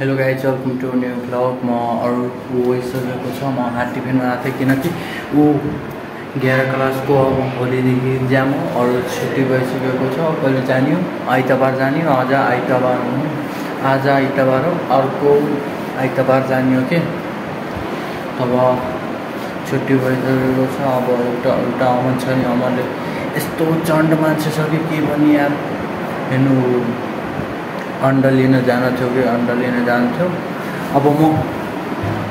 Hello guys welcome to new vlog म अरू गइसकेको छ म हाट टिफिनमा आएको थिएँ किनकि ऊ एघार क्लासको अब भोलिदेखि हो अरू छुट्टी भइसकेको छ कहिले जाने आइतबार जाने आज आइतबार हो आज आइतबार हो अर्को आइतबार जाने हो कि अब छुट्टी भइसकेको छ अब एउटा एउटा आउनु छ नि अमरले यस्तो चण्ड मान्छे छ कि के भने यार हेर्नु अन्डा लिन जान थियो कि अन्डा लिन जान्थ्यो? अब म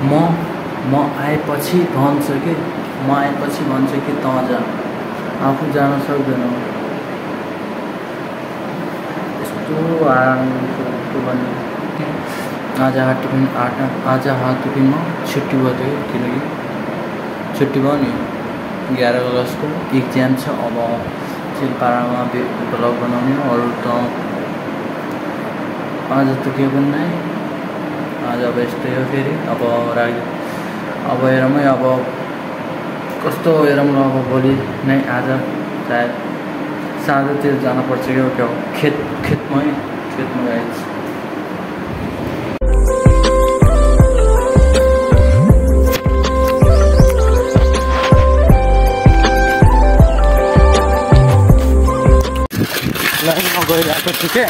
म म आएपछि भन्छ कि म आएपछि भन्छ कि तँ जा। आफू जान सक्दैन। यस्तो आराम के भन्ने आज हाट टिफिन आठ आज हाट टिफिनमा छुट्टी भयो थियो किनकि छुट्टी भयो नि। एघार क्लासको इक्जाम छ अब चिलपाडामा ब्लग बनाउने अरू त आज त के पनि आज अब यस्तै हो फेरि। अब राख्यो अब हेरौँ अब कस्तो हेरौँ अब भोलि नै आज। सायद साँझतिर जानुपर्छ क्या खेत खेतमै खेतमा गएछ लाइनमा गइरहेको छु के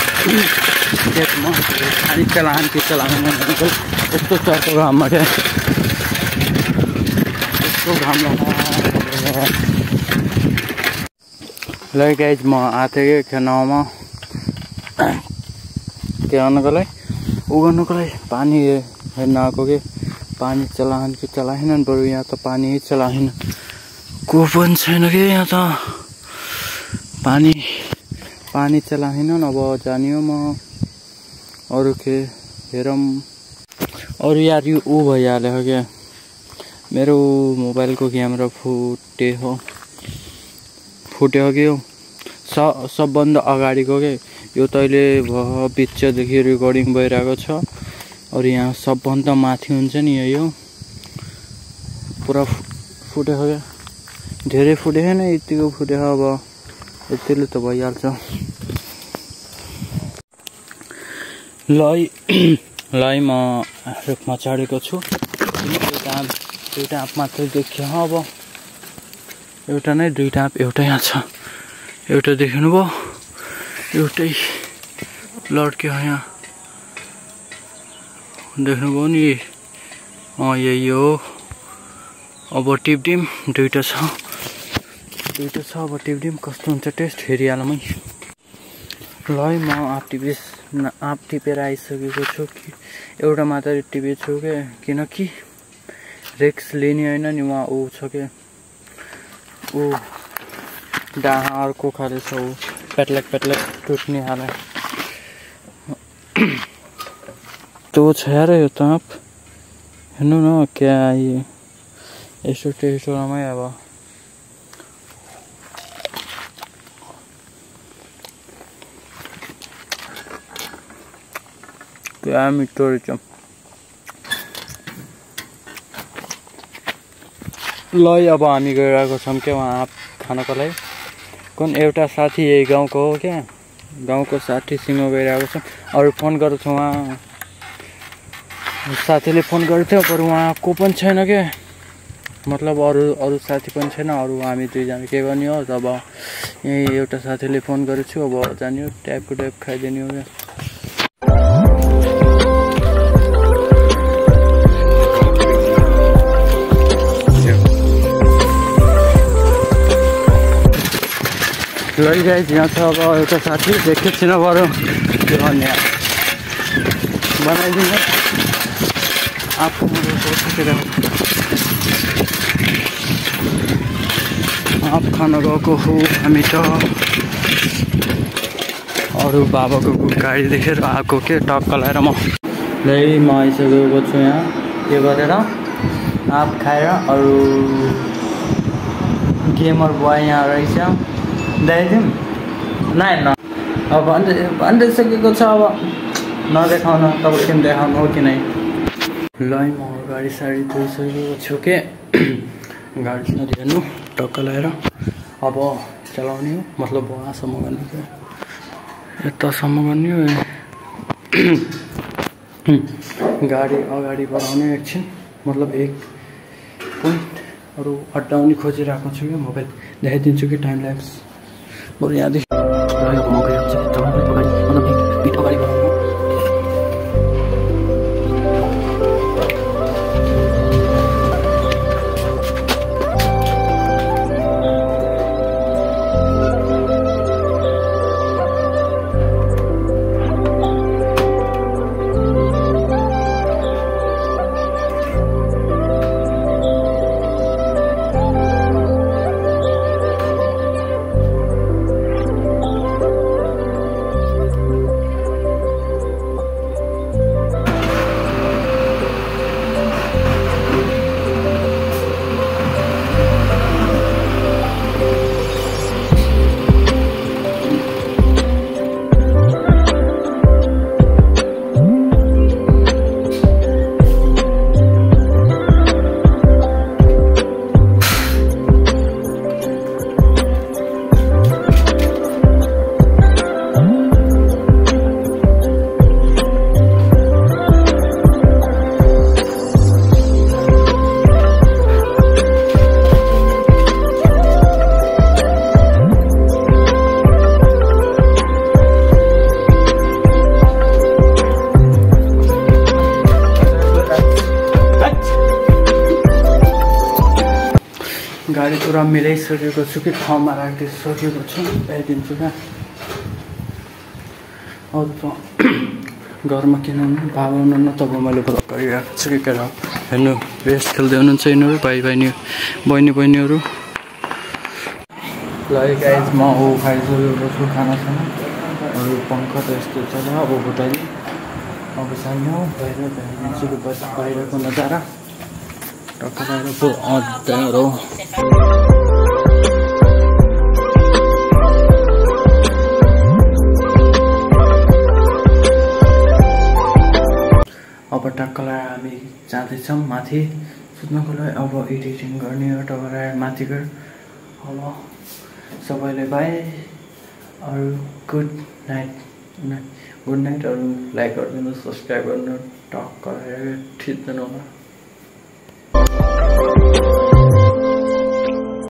खेतमा पानी चलान के चलान भनेको यस्तो चर्को घाममा क्या यस्तो घाम ल गाइज म आएको थिएँ कि खेनाउमा के गर्नुको लागि गर्नुको लागि पानी हेर्न आएको कि पानी चलान कि चलाएन बरु यहाँ त पानी चलाएन को पनि छैन कि यहाँ त पानी पानी चलाएन अब जाने हो म अरू के हेरौँ। अरू यार यो ऊ भइहाल्यो क्या? मेरो मोबाइलको क्यामेरा फुटे हो। फुट्यो कि यो? स सबभन्दा अगाडिको के? यो त अहिले बिचदेखि रेकर्डिङ भइरहेको छ। अरू यहाँ सबभन्दा माथि हुन्छ नि यो पुरा फुटेको क्या? धेरै फुटेको छैन यतिको फुटेको अब। यतिले त भइहाल्छ ल ल म रुखमा चढेको छु एउटा आँप दुइटा आँप मात्रै देखियो अब एउटा नै दुइटा आँप एउटै यहाँ छ एउटा देख्नु भयो एउटै लड्क्यो यहाँ देख्नुभयो नि अँ यही हो अब टिपटिम दुइटा छ दुइटा छ अब टिपटिम कस्तो हुन्छ टेस्ट हेरिहालौँ है ल है म आँप टिपिस आँप टिपेर आइसकेको छु कि एउटा मात्रै टिपेको छु क्या किनकि रिक्स लिने होइन नि उहाँ ऊ छ क्या ऊ डाँडा अर्को खाले छ ऊ पेटलेक पेटलेक टुट्ने हाल त्यो छ यार यो त आँप। हेर्नु न क्या यसो टेस्टोरामै अब क्या मिठो रहेछ ल अब हामी गइरहेको छौँ क्या उहाँ खानको लागि कुन एउटा साथी यही गाउँको हो क्या? गाउँको साथीसँग गइरहेको छौँ। अरू फोन गर्छौँ उहाँ। साथीले फोन गर्थ्यो बरु उहाँ को पनि छैन क्या। मतलब अरू अरू साथी पनि छैन। अरू हामी दुईजना के गर्ने हो? अब यहीँ एउटा साथीले फोन गरेको छु अब जाने हो ट्यापको ट्याप खाइदिने हो क्या। लैजाइज यहाँ छ अब एउटा साथी देखेको छैन बरु। के भन्ने बनाइदिन्छ आफू आफ खान गएको हो हामी त। अरू बाबाको गाडी देखेर आएको के टक्क लगाएर म। लै म आइसकेको छु यहाँ। के गरेर? आँप खाएर अरू गेमर बोय यहाँ रहेछ। देखाइदिउँ न। अब भन्दै भनिदिइसकेको छ अब। नदेखाउन तपाईँ किन देखाउनु हो कि नै? ल म गाडी साडी धोइसकेको छु के? गाडी साडी हेर्नु टक्क लगाएर। अब चलाउने हो मतलब वहाँसम्म गर्ने हो। यतासम्म गर्ने हो। गाडी अगाडि बढाउने एकछिन मतलब एक पोइन्टहरू हटाउने खोजिरहेको छु कि? मोबाइल देखाइदिन्छु कि टाइम ल्याप्स बरु गाडी पुरा मिलाइसकेको छु कि ठाउँमा राखिदिइसकेको छु ल्याइदिन्छु क्या अरू त घरमा किनभने बाबा हुनुहुन्न तब मैले ब्लग गरिरहेको छु कि केटा हेर्नु बेस्ट खेल्दै हुनुहुन्छ यिनीहरू भाइ बहिनी बहिनी बहिनीहरू ल गाइज म ऊ खाइसकेको छु खानासाना अरू पङ्ख त यस्तो छ अब भुटाइ अब छैन बाहिर भ्याइदिन्छु बस बाहिरको नजारा टक्क अब टक्कलाई हामी जाँदैछौँ माथि। सुत्नको लागि अब एडिटिङ गर्ने हो टक्कलाई माथि गएर अब सबैले बाई अरू गुड नाइट गुड नाइट अरू लाइक गरिदिनु सब्सक्राइब गर्नु टक्क थिच्नु होला